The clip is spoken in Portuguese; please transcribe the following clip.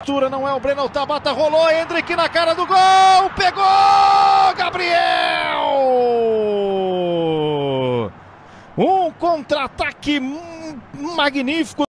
Altura não é o Breno tá, Tabata, rolou, Hendrick na cara do gol, pegou, Gabriel! Um contra-ataque magnífico.